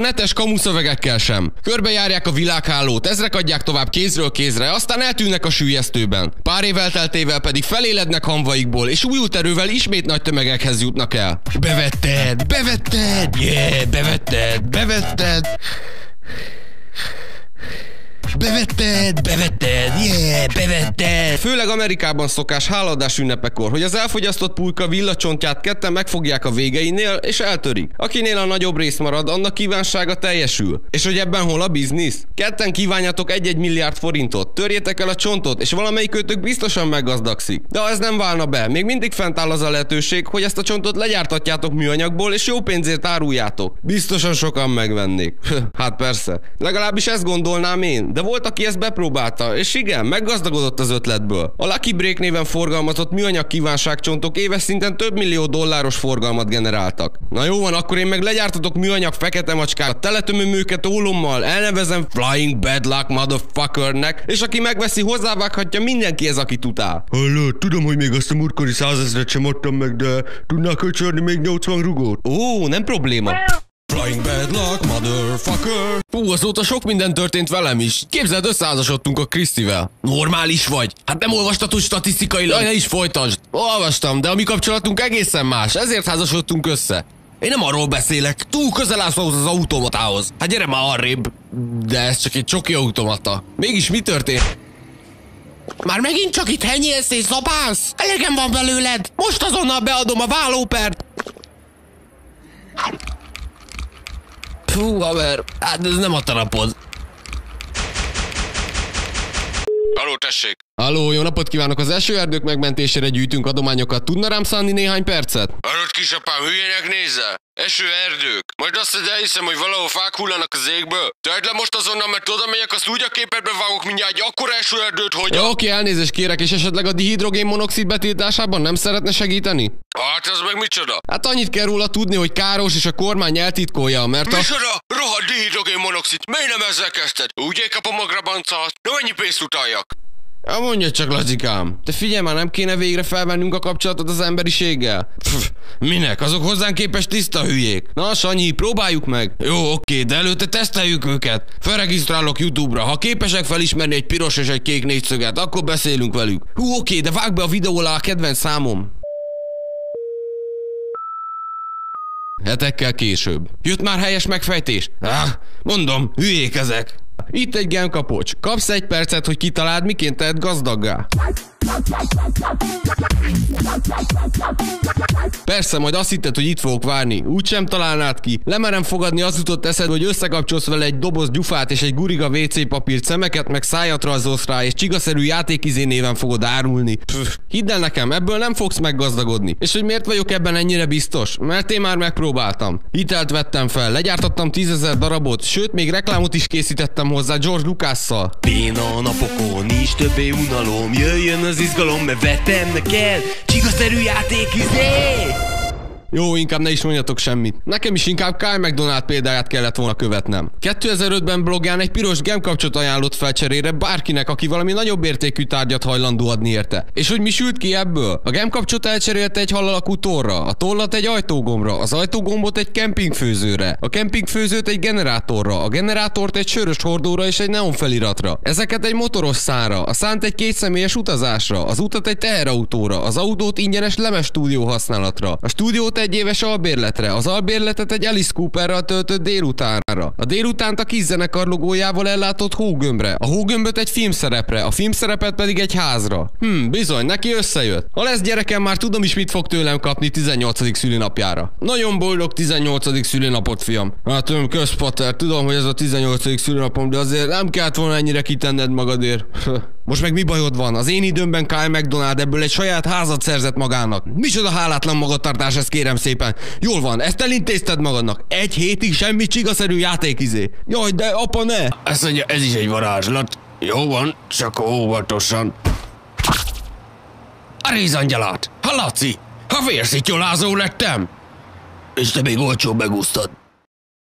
netes kamuszövegekkel sem. Körbejárják a világhálót, ezrek adják tovább kézről kézre, aztán eltűnnek a sűjesztőben. Pár év elteltével pedig felélednek hamvaikból, és újult erővel ismét nagy tömegekhez jutnak el. Bevetted, bevetted, yeah, bevetted, bevetted. Bevetted, bevetted, yeah, bevetted. Főleg Amerikában szokás háladás ünnepekor, hogy az elfogyasztott pulyka villacsontját ketten megfogják a végeinél, és eltörik. Akinél a nagyobb rész marad, annak kívánsága teljesül. És hogy ebben hol a biznisz? Ketten kívánjatok egy-egy milliárd forintot, törjétek el a csontot, és valamelyik kötök biztosan meggazdagszik. De ha ez nem válna be, még mindig fent áll az a lehetőség, hogy ezt a csontot legyártatjátok műanyagból, és jó pénzért áruljátok. Biztosan sokan megvennék. hát persze. Legalábbis ezt gondolnám én, de volt, aki ezt bepróbálta, és igen, meggazdagodott az ötletből. A Lucky Break néven forgalmazott műanyag kívánságcsontok éves szinten több millió dolláros forgalmat generáltak. Na jó van, akkor én meg legyártatok műanyag fekete macskát, teletömöm őket ólommal, elnevezem Flying Bad Luck Motherfuckernek, és aki megveszi, hozzávághatja mindenki ez, aki tutál. Halló, tudom, hogy még azt a múltkori százezret sem adtam meg, de tudnál kölcsönni még 80 rugót? Ó, nem probléma. Flying bad luck, motherfucker. Fú, azóta sok minden történt velem is. Képzeld, összeházasodtunk a Krisztivel. Normális vagy? Hát nem olvastad, statisztikailag? Ne is folytasd. Olvastam, de a mi kapcsolatunk egészen más, ezért házasodtunk össze. Én nem arról beszélek, túl közel állsz ahhoz az automatához. Hát gyere már arrébb. De ez csak egy csoki automata. Mégis mi történt? Már megint csak itt henyélsz és zabálsz? Elegem van belőled! Most azonnal beadom a vállópert! Fú, haver, hát ez nem a talapod. Aló, tessék! Halló, jó napot kívánok! Az esőerdők megmentésére gyűjtünk adományokat. Tudna rám szánni néhány percet? Hallott kisapám, hülyének nézze! Eső erdők. Majd azt hiszem, elhiszem, hogy valahol fák hullanak az égből. Tedd le most azonnal, mert oda megyek, azt úgy a képedbe vágok mindjárt egy akkora eső erdőt, hogy... Ja, oké, elnézést kérek, és esetleg a dihidrogén monoxid betiltásában nem szeretne segíteni? Hát ez meg micsoda? Hát annyit kell róla tudni, hogy káros, és a kormány eltitkolja, mert a... Micsoda? Rohadt dihidrogén monoxid. Miért nem ezzel kezdted? Úgy kapom a grabancát. No, ennyi pénzt utaljak. Ja, mondja csak, Lazikám. Te figyelj már, nem kéne végre felvennünk a kapcsolatot az emberiséggel? Pff, minek? Azok hozzánk képes tiszta hülyék. Na, Sanyi, próbáljuk meg. Jó, oké, de előtte teszteljük őket. Felregisztrálok YouTube-ra. Ha képesek felismerni egy piros és egy kék négyszöget, akkor beszélünk velük. Hú, oké, de vágd be a videó alá a kedvenc számom. Hetekkel később. Jött már helyes megfejtés? Ah, mondom, hülyék ezek. Itt egy gemkapocs. Kapsz egy percet, hogy kitaláld, miként tehet gazdaggá. Persze, majd azt hitted, hogy itt fogok várni. Úgy sem találnád ki. Lemerem fogadni az jutott eszed, hogy összekapcsolsz vele egy doboz gyufát és egy guriga WC papírt, szemeket meg szájat rajzolsz rá, és csigaszerű játékizé néven fogod árulni. Pff, hidd el nekem, ebből nem fogsz meggazdagodni. És hogy miért vagyok ebben ennyire biztos? Mert én már megpróbáltam. Hitelt vettem fel, legyártottam tízezer darabot, sőt még reklámot is készítettem hozzá George Lucasszal. Béna napokon nincs többé unalom Jöjjön az izgalom, mert vettem neked Csigaszerű játék, izé! Jó, inkább ne is mondjatok semmit. Nekem is inkább Kyle McDonald példáját kellett volna követnem. 2005-ben blogján egy piros gemkapcsot ajánlott fel cserére bárkinek, aki valami nagyobb értékű tárgyat hajlandó adni érte. És hogy mi sült ki ebből? A gemkapcsot elcserélte egy halalakú torra, a tollat egy ajtógombra, az ajtógombot egy kempingfőzőre, a kempingfőzőt egy generátorra, a generátort egy sörös hordóra és egy neon feliratra. Ezeket egy motoros szára, a szánt egy kétszemélyes utazásra, az utat egy teherautóra, az autót ingyenes lemes stúdió használatra, a stúdiót egy éves albérletre, az albérletet egy Alice Cooperral töltött délutánra, a délutánt a kis zenekar logójával ellátott hógömbre, a hógömböt egy filmszerepre, a filmszerepet pedig egy házra. Hm, bizony, neki összejött. Ha lesz gyerekem, már tudom is, mit fog tőlem kapni 18. szülinapjára. Nagyon boldog 18. szülinapot, fiam. Hát tudom, kösz, Pater, tudom, hogy ez a 18. szülinapom, de azért nem kellett volna ennyire kitenned magadért. Most meg mi bajod van? Az én időmben Kyle McDonald ebből egy saját házat szerzett magának. Micsoda hálátlan magatartás, ez kérem szépen. Jól van, ezt elintézted magadnak. Egy hétig semmi csigaszerű játékizé. Jaj, de apa ne! Ezt mondja, ez is egy varázslat. Jó van, csak óvatosan. A rézangyalát! Ha Laci! Ha vérszittyolázó lettem! És te még olcsó megúsztad.